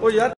ਉਹ ਯਾਰ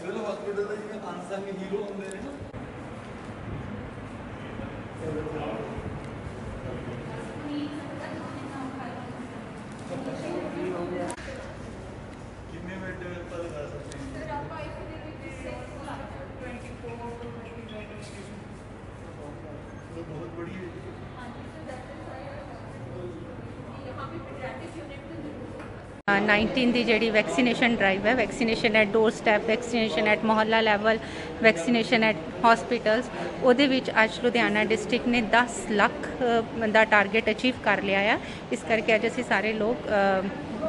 civil hospital ਦਾ ਜਿਵੇਂ ਅਨਸੰਗ ਹੀਰੋ ਹੁੰਦੇ ਨੇ ਨਾ 19 ਦੀ ਜਿਹੜੀ ਵੈਕਸੀਨੇਸ਼ਨ ਡਰਾਈਵ ਹੈ, vaccination at doorstep vaccination at Mohalla level vaccination at hospitals ਉਹਦੇ ਵਿੱਚ ਅੱਜ ਲੁਧਿਆਣਾ ਡਿਸਟ੍ਰਿਕਟ ਨੇ 10 ਲੱਖ ਦਾ ਟਾਰਗੇਟ ਅਚੀਵ ਕਰ ਲਿਆ ਆ। ਇਸ ਕਰਕੇ ਅੱਜ ਅਸੀਂ ਸਾਰੇ ਲੋਕ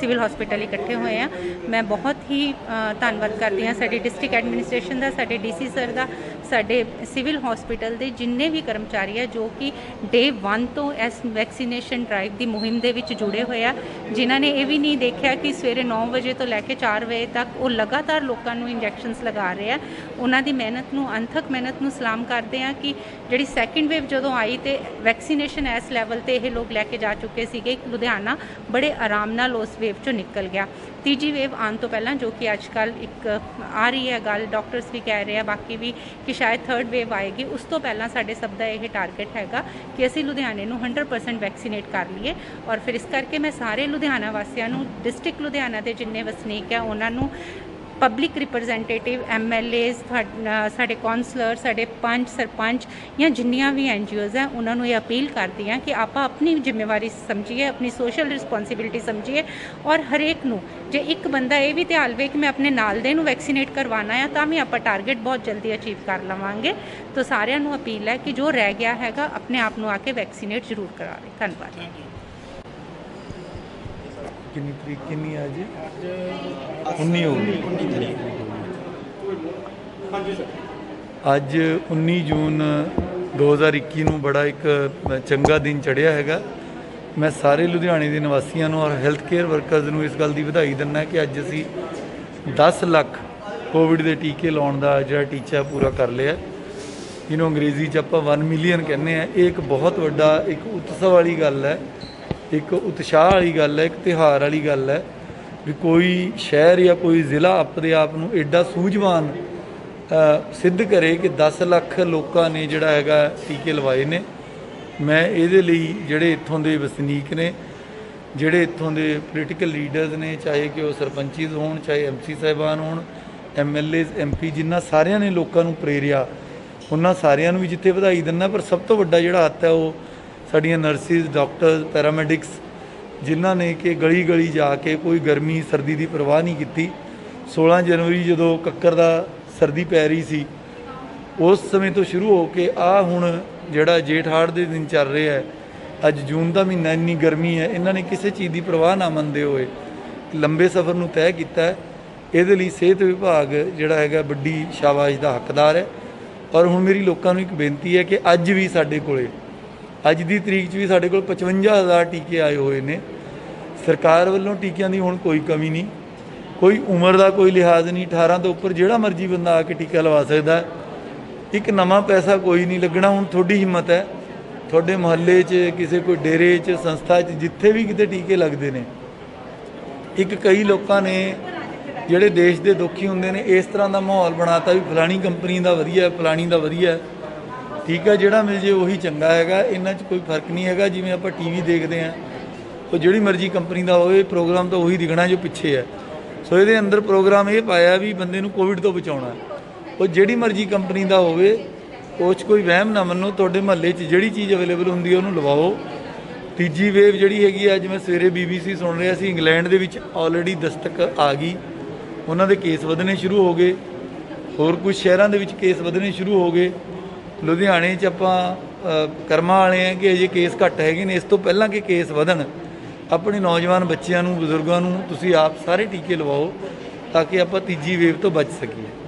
ਸਿਵਲ ਹਸਪੀਟਲ ਇਕੱਠੇ ਹੋਏ ਆ। ਮੈਂ ਬਹੁਤ ਹੀ ਧੰਨਵਾਦ ਕਰਦੀ ਹਾਂ ਸਾਡੀ ਡਿਸਟ੍ਰਿਕਟ ਐਡਮਿਨਿਸਟ੍ਰੇਸ਼ਨ ਦਾ, ਸਾਡੇ ਡੀਸੀ ਸਰ ਦਾ, ਸਾਡੇ ਸਿਵਲ ਹਸਪੀਟਲ ਦੇ ਜਿੰਨੇ ਵੀ ਕਰਮਚਾਰੀ ਆ, ਜੋ ਕਿ ਡੇ 1 ਤੋਂ ਇਸ ਵੈਕਸੀਨੇਸ਼ਨ ਡਰਾਈਵ ਦੀ ਮੁਹਿੰਮ ਦੇ ਵਿੱਚ ਜੁੜੇ ਹੋਏ ਆ, ਜਿਨ੍ਹਾਂ ਨੇ ਇਹ ਵੀ ਨਹੀਂ ਦੇਖਿਆ ਕਿ ਸਵੇਰੇ 9 ਵਜੇ ਤੋਂ ਲੈ ਕੇ 4 ਵਜੇ ਤੱਕ ਉਹ ਲਗਾਤਾਰ ਲੋਕਾਂ ਨੂੰ ਇੰਜੈਕਸ਼ਨਸ ਲਗਾ ਰਹੇ ਆ। ਉਹਨਾਂ ਦੀ ਮਿਹਨਤ ਨੂੰ, ਅੰਥਕ ਮਿਹਨਤ ਨੂੰ ਸਲਾਮ ਕਰਦੇ ਆ ਕਿ ਜਿਹੜੀ ਸੈਕਿੰਡ ਵੇਵ ਜਦੋਂ ਆਈ ਤੇ ਵੈਕਸੀਨੇਸ਼ਨ ਇਸ ਲੈਵਲ ਤੇ ਇਹ ਲੋਕ ਲੈ ਕੇ ਜਾ ਚੁੱਕੇ ਸੀਗੇ। ਲੁਧਿਆਣਾ ਬੜੇ ਆਰਾਮ ਨਾਲ ਉਸ ਵੇਵ ਚੋਂ ਨਿਕਲ ਗਿਆ। ਤੀਜੀ ਵੇਵ ਆਉਣ ਤੋਂ ਪਹਿਲਾਂ ਜੋ ਕਿ ਅੱਜ ਕੱਲ ਇੱਕ ਆ ਰਹੀ ਹੈ ਗੱਲ ਡਾਕਟਰਸ ਵੀ ਕਹਿ ਰਹੇ ਆ, ਬਾਕੀ ਵੀ ਕਿ ਸ਼ਾਇਦ ਥਰਡ ਵੇਵ ਆਏਗੀ। ਉਸ ਤੋਂ ਪਹਿਲਾਂ ਸਾਡੇ ਸਭ ਦਾ ਇਹ ਟਾਰਗੇਟ ਹੈਗਾ ਕਿ ਅਸੀਂ ਲੁਧਿਆਣੇ ਨੂੰ 100% ਵੈਕਸੀਨੇਟ ਕਰ ਲਈਏ ਔਰ ਫਿਰ ਇਸ ਕਰਕੇ ਮੈਂ ਸਾਰੇ ਲੁਧਿਆਣਾ ਵਾਸੀਆਂ ਨੂੰ ਡਿਸਟ੍ਰਿਕਟ ਲੁਧਿਆਣਾ ਦੇ ਜਿੰਨੇ ਵਸਨੀਕ ਹੈ ਉਹਨਾਂ ਨੂੰ ਪਬਲਿਕ ਰਿਪਰੈਜ਼ੈਂਟੇਟਿਵ ਐਮਐਲਏਸ ਸਾਡੇ ਕਾਉਂਸਲਰ ਸਾਡੇ ਪੰਚ ਸਰਪੰਚ ਜਾਂ ਜਿੰਨੀਆਂ ਵੀ ਐਨਜੀਓਜ਼ ਹੈ, ਉਹਨਾਂ ਨੂੰ ਇਹ ਅਪੀਲ ਕਰਦੀ ਹਾਂ ਕਿ ਆਪਾਂ ਆਪਣੀ ਜ਼ਿੰਮੇਵਾਰੀ ਸਮਝੀਏ, ਆਪਣੀ ਸੋਸ਼ਲ ਰਿਸਪੌਂਸਿਬਿਲਟੀ ਸਮਝੀਏ ਔਰ ਹਰੇਕ ਨੂੰ ਜੇ ਇੱਕ ਬੰਦਾ ਇਹ ਵੀ ਧਿਆਨ ਲਵੇ ਕਿ ਮੈਂ ਆਪਣੇ ਨਾਲ ਦੇ ਨੂੰ ਵੈਕਸੀਨੇਟ ਕਰਵਾਉਣਾ ਹੈ ਤਾਂ ਵੀ ਆਪਾਂ ਟਾਰਗੇਟ ਬਹੁਤ ਜਲਦੀ ਅਚੀਵ ਕਰ ਲਵਾਂਗੇ। ਤਾਂ ਸਾਰਿਆਂ ਨੂੰ ਅਪੀਲ ਹੈ ਕਿ ਜੋ ਰਹਿ ਗਿਆ ਹੈਗਾ, ਆਪਣੇ ਆਪ ਨੂੰ ਆ ਕੇ ਵੈਕਸੀਨੇਟ ਜ਼ਰੂਰ ਕਰਾਵੇ। ਧੰਨਵਾਦ। ਕਿੰਨੀ ਤਰੀਕ ਕਿੰਨੀ ਹੈ ਅੱਜ 19 ਹੋ ਗਈ। ਅੱਜ 19 ਜੂਨ 2021 ਨੂੰ ਬੜਾ ਇੱਕ ਚੰਗਾ ਦਿਨ ਚੜਿਆ ਹੈਗਾ। ਮੈਂ ਸਾਰੇ ਲੁਧਿਆਣੇ ਦੇ ਨਿਵਾਸੀਆਂ ਨੂੰ ਔਰ ਹੈਲਥ ਕੇਅਰ ਵਰਕਰਸ ਨੂੰ ਇਸ ਗੱਲ ਦੀ ਵਧਾਈ ਦਿੰਦਾ ਕਿ ਅੱਜ ਅਸੀਂ 10 ਲੱਖ ਕੋਵਿਡ ਦੇ ਟੀਕੇ ਲਾਉਣ ਦਾ ਜਿਹੜਾ ਟੀਚਾ ਪੂਰਾ ਕਰ ਲਿਆ। ਜਿਹਨੂੰ ਅੰਗਰੇਜ਼ੀ 'ਚ ਆਪਾਂ 1 ਮਿਲੀਅਨ ਕਹਿੰਦੇ ਆ। ਇਹ ਇੱਕ ਬਹੁਤ ਵੱਡਾ ਇੱਕ ਉਤਸਵ ਵਾਲੀ ਗੱਲ ਹੈ। ਇੱਕ ਉਤਸ਼ਾਹ ਵਾਲੀ ਗੱਲ ਹੈ, ਇੱਕ ਤਿਹਾਰ ਵਾਲੀ ਗੱਲ ਹੈ ਵੀ ਕੋਈ ਸ਼ਹਿਰ ਜਾਂ ਕੋਈ ਜ਼ਿਲ੍ਹਾ ਆਪਣੇ ਆਪ ਨੂੰ ਐਡਾ ਸੂਝਵਾਨ ਸਿੱਧ ਕਰੇ ਕਿ 10 ਲੱਖ ਲੋਕਾਂ ਨੇ ਜਿਹੜਾ ਹੈਗਾ ਟੀਕੇ ਲਵਾਏ ਨੇ। ਮੈਂ ਇਹਦੇ ਲਈ ਜਿਹੜੇ ਇੱਥੋਂ ਦੇ ਵਸਨੀਕ ਨੇ, ਜਿਹੜੇ ਇੱਥੋਂ ਦੇ ਪੋਲੀਟੀਕਲ ਲੀਡਰਸ ਨੇ, ਚਾਹੇ ਕਿ ਉਹ ਸਰਪੰਚੀਜ਼ ਹੋਣ, ਚਾਹੇ ਐਮਸੀ ਸਾਹਿਬਾਨ ਹੋਣ ਐਮਐਲਏਜ਼ ਐਮਪੀ ਜਿਨ੍ਹਾਂ ਸਾਰਿਆਂ ਨੇ ਲੋਕਾਂ ਨੂੰ ਪ੍ਰੇਰਿਆ, ਉਹਨਾਂ ਸਾਰਿਆਂ ਨੂੰ ਵੀ ਜਿੱਥੇ ਵਧਾਈ ਦਿੰਦਾ, ਪਰ ਸਭ ਤੋਂ ਵੱਡਾ ਜਿਹੜਾ ਹੱਥ ਹੈ ਉਹ ਸਾਡੀਆਂ ਨਰਸਿਸ ਡਾਕਟਰਸ ਪੈਰਾਮੈਡਿਕਸ, ਜਿਨ੍ਹਾਂ ਨੇ ਕਿ ਗਲੀ ਗਲੀ ਜਾ ਕੇ ਕੋਈ ਗਰਮੀ, ਸਰਦੀ ਦੀ ਪਰਵਾਹ ਨਹੀਂ ਕੀਤੀ। 16 ਜਨਵਰੀ ਜਦੋਂ ਕੱਕਰ ਦਾ ਸਰਦੀ ਪੈ ਰਹੀ ਸੀ, ਉਸ ਸਮੇਂ ਤੋਂ ਸ਼ੁਰੂ ਹੋ ਕੇ ਆ ਹੁਣ ਜਿਹੜਾ ਜੇਠਹਾੜ ਦੇ ਦਿਨ ਚੱਲ ਰਿਹਾ ਹੈ, ਅੱਜ ਜੂਨ ਦਾ ਮਹੀਨਾ ਇੰਨੀ ਗਰਮੀ ਹੈ, ਇਹਨਾਂ ਨੇ ਕਿਸੇ ਚੀਜ਼ ਦੀ ਪਰਵਾਹ ਨਾ ਮੰਨਦੇ ਹੋਏ ਲੰਬੇ ਸਫ਼ਰ ਨੂੰ ਤੈਅ ਕੀਤਾ ਇਹਦੇ ਲਈ ਸਿਹਤ ਵਿਭਾਗ ਜਿਹੜਾ ਹੈਗਾ ਵੱਡੀ ਸ਼ਾਬਾਸ਼ ਦਾ ਹੱਕਦਾਰ ਹੈ। ਔਰ ਹੁਣ ਮੇਰੀ ਲੋਕਾਂ ਨੂੰ ਇੱਕ ਬੇਨਤੀ ਹੈ ਕਿ ਅੱਜ ਵੀ ਸਾਡੇ ਕੋਲੇ ਅੱਜ ਦੀ ਤਰੀਕ 'ਚ ਵੀ ਸਾਡੇ ਕੋਲ 55000 ਟੀਕੇ ਆਏ ਹੋਏ ਨੇ। ਸਰਕਾਰ ਵੱਲੋਂ ਟੀਕਿਆਂ ਦੀ ਹੁਣ ਕੋਈ ਕਮੀ ਨਹੀਂ। ਕੋਈ ਉਮਰ ਦਾ ਕੋਈ ਲਿਹਾਜ਼ ਨਹੀਂ। 18 ਤੋਂ ਉੱਪਰ ਜਿਹੜਾ ਮਰਜ਼ੀ ਬੰਦਾ ਆ ਕੇ ਟੀਕਾ ਲਵਾ ਸਕਦਾ। ਇੱਕ ਨਵਾਂ ਪੈਸਾ ਕੋਈ ਨਹੀਂ ਲੱਗਣਾ। ਹੁਣ ਤੁਹਾਡੀ ਹਿੰਮਤ ਹੈ। ਤੁਹਾਡੇ ਮੁਹੱਲੇ 'ਚ, ਕਿਸੇ ਕੋਈ ਡੇਰੇ 'ਚ, ਸੰਸਥਾ 'ਚ, ਜਿੱਥੇ ਵੀ ਕਿਤੇ ਟੀਕੇ ਲੱਗਦੇ ਨੇ। ਇੱਕ ਕਈ ਲੋਕਾਂ ਨੇ ਜਿਹੜੇ ਦੇਸ਼ ਦੇ ਦੁਖੀ ਹੁੰਦੇ ਨੇ, ਇਸ ਤਰ੍ਹਾਂ ਦਾ ਮਾਹੌਲ ਬਣਾਤਾ ਵੀ ਫਲਾਣੀ ਕੰਪਨੀ ਦਾ ਵਧੀਆ, ਫਲਾਣੀ ਦਾ ਵਧੀਆ। ਠੀਕ ਹੈ ਜਿਹੜਾ ਮਿਲ ਜੇ ਉਹੀ ਚੰਗਾ ਹੈਗਾ ਇਹਨਾਂ 'ਚ ਕੋਈ ਫ਼ਰਕ ਨਹੀਂ ਹੈਗਾ ਜਿਵੇਂ ਆਪਾਂ ਟੀਵੀ ਦੇਖਦੇ ਆਂ ਉਹ ਜਿਹੜੀ ਮਰਜ਼ੀ ਕੰਪਨੀ ਦਾ ਹੋਵੇ ਪ੍ਰੋਗਰਾਮ ਤਾਂ ਉਹੀ ਦਿਖਣਾ ਜੋ ਪਿੱਛੇ ਹੈ। ਸੋ ਇਹਦੇ ਅੰਦਰ ਪ੍ਰੋਗਰਾਮ ਇਹ ਪਾਇਆ ਵੀ ਬੰਦੇ ਨੂੰ ਕੋਵਿਡ ਤੋਂ ਬਚਾਉਣਾ। ਉਹ ਜਿਹੜੀ ਮਰਜ਼ੀ ਕੰਪਨੀ ਦਾ ਹੋਵੇ ਉਹ 'ਚ ਕੋਈ ਵਹਿਮ ਨਾ ਮੰਨੋ ਤੁਹਾਡੇ ਮਹੱਲੇ 'ਚ ਜਿਹੜੀ ਚੀਜ਼ ਅਵੇਲੇਬਲ ਹੁੰਦੀ ਹੈ ਉਹਨੂੰ ਲਵਾਓ। ਤੀਜੀ ਵੇਵ ਜਿਹੜੀ ਹੈਗੀ ਹੈ, ਅੱਜ ਮੈਂ ਸਵੇਰੇ ਬੀਬੀਸੀ ਸੁਣ ਰਿਹਾ ਸੀ ਇੰਗਲੈਂਡ ਦੇ ਵਿੱਚ ਆਲਰੇਡੀ ਦਸਤਕ ਆ ਗਈ। ਉਹਨਾਂ ਦੇ ਕੇਸ ਵਧਣੇ ਸ਼ੁਰੂ ਹੋ ਗਏ। ਹੋਰ ਕੁਝ ਸ਼ਹਿਰਾਂ ਦੇ ਵਿੱਚ ਕੇਸ ਵਧਣੇ ਸ਼ੁਰੂ ਹੋ ਗਏ। ਲੁਧਿਆਣੇ 'ਚ ਆਪਾਂ ਅ, ਕਰਮਾਂ ਵਾਲੇ ਆ ਕਿ ਅਜੇ ਕੇਸ ਘੱਟ ਹੈਗੇ ਨੇ। ਇਸ ਤੋਂ ਪਹਿਲਾਂ ਕਿ ਕੇਸ ਵਧਣ ਆਪਣੇ ਨੌਜਵਾਨ ਬੱਚਿਆਂ ਨੂੰ ਬਜ਼ੁਰਗਾਂ ਨੂੰ ਤੁਸੀਂ ਆਪ ਸਾਰੇ ਟੀਕੇ ਲਵਾਓ ਤਾਂ ਕਿ ਆਪਾਂ ਤੀਜੀ ਵੇਵ ਤੋਂ ਬਚ ਸਕੀਏ।